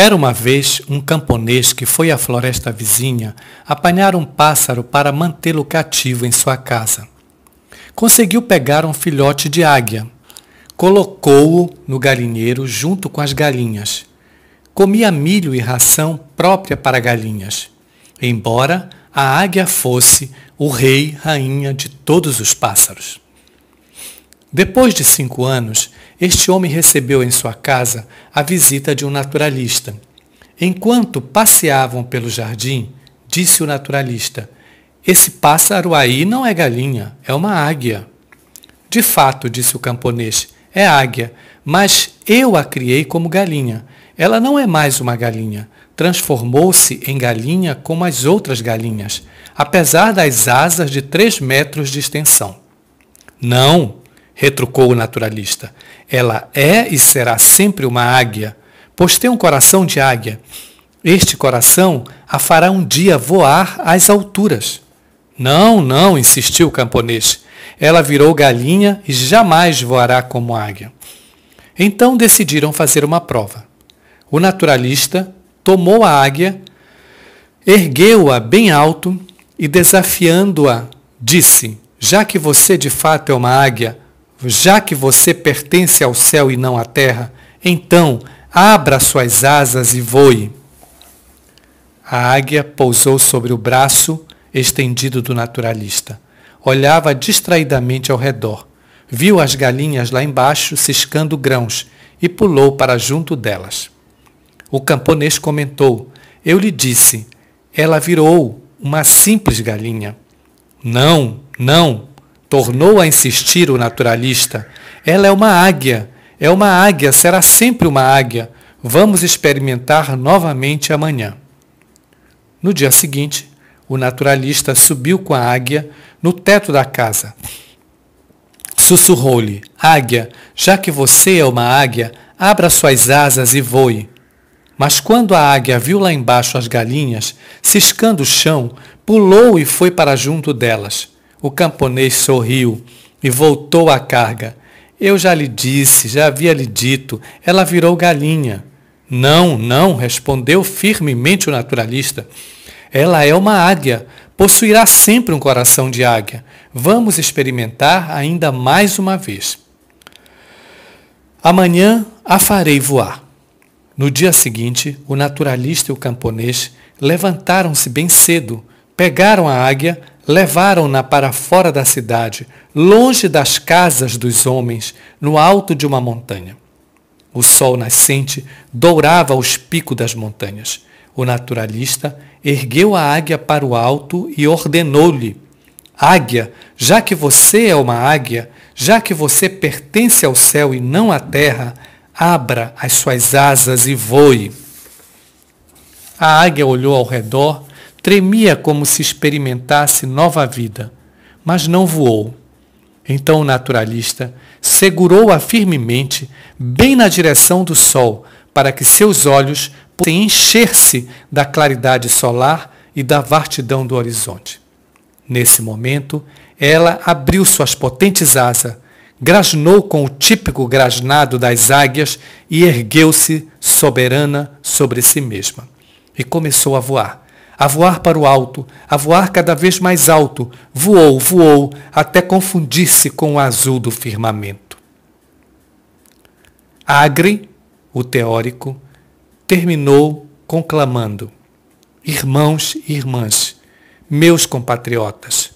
Era uma vez um camponês que foi à floresta vizinha apanhar um pássaro para mantê-lo cativo em sua casa. Conseguiu pegar um filhote de águia. Colocou-o no galinheiro junto com as galinhas. Comia milho e ração própria para galinhas, embora a águia fosse o rei, rainha de todos os pássaros. Depois de cinco anos, este homem recebeu em sua casa a visita de um naturalista. Enquanto passeavam pelo jardim, disse o naturalista: Esse pássaro aí não é galinha, é uma águia. De fato, disse o camponês, é águia, mas eu a criei como galinha. Ela não é mais uma galinha. Transformou-se em galinha como as outras galinhas, apesar das asas de três metros de extensão. Não, retrucou o naturalista. Ela é e será sempre uma águia, pois tem um coração de águia. Este coração a fará um dia voar às alturas. Não, não, insistiu o camponês. Ela virou galinha e jamais voará como águia. Então decidiram fazer uma prova. O naturalista tomou a águia, ergueu-a bem alto e, desafiando-a, disse: Já que você de fato é uma águia, já que você pertence ao céu e não à terra, então abra suas asas e voe. A águia pousou sobre o braço estendido do naturalista. Olhava distraidamente ao redor. Viu as galinhas lá embaixo ciscando grãos e pulou para junto delas. O camponês comentou: Eu lhe disse, ela virou uma simples galinha. Não, não, Tornou a insistir o naturalista. Ela é uma águia. É uma águia, será sempre uma águia. Vamos experimentar novamente amanhã. No dia seguinte, o naturalista subiu com a águia no teto da casa. Sussurrou-lhe: Águia, já que você é uma águia, abra suas asas e voe. Mas quando a águia viu lá embaixo as galinhas, ciscando o chão, pulou e foi para junto delas. O camponês sorriu e voltou à carga. Eu já lhe disse, já havia lhe dito, ela virou galinha. Não, não, respondeu firmemente o naturalista. Ela é uma águia, possuirá sempre um coração de águia. Vamos experimentar ainda mais uma vez. Amanhã a farei voar. No dia seguinte, o naturalista e o camponês levantaram-se bem cedo, pegaram a águia, levaram-na para fora da cidade, longe das casas dos homens, no alto de uma montanha. O sol nascente dourava os picos das montanhas. O naturalista ergueu a águia para o alto e ordenou-lhe: Águia, já que você é uma águia, já que você pertence ao céu e não à terra, abra as suas asas e voe. A águia olhou ao redor Tremia como se experimentasse nova vida, mas não voou. Então o naturalista segurou-a firmemente, bem na direção do sol, para que seus olhos pudessem encher-se da claridade solar e da vastidão do horizonte. Nesse momento, ela abriu suas potentes asas, grasnou com o típico grasnado das águias e ergueu-se soberana sobre si mesma. E começou a voar a voar para o alto, a voar cada vez mais alto, voou, voou, até confundir-se com o azul do firmamento. Agre, o teórico, terminou conclamando: Irmãos e irmãs, meus compatriotas,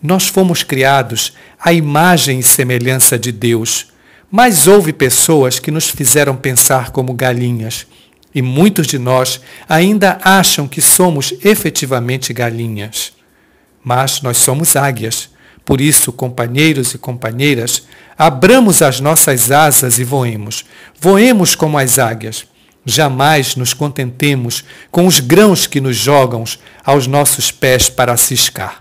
nós fomos criados à imagem e semelhança de Deus, mas houve pessoas que nos fizeram pensar como galinhas e muitos de nós ainda acham que somos efetivamente galinhas. Mas nós somos águias. Por isso, companheiros e companheiras, abramos as nossas asas e voemos. Voemos como as águias. Jamais nos contentemos com os grãos que nos jogam aos nossos pés para ciscar.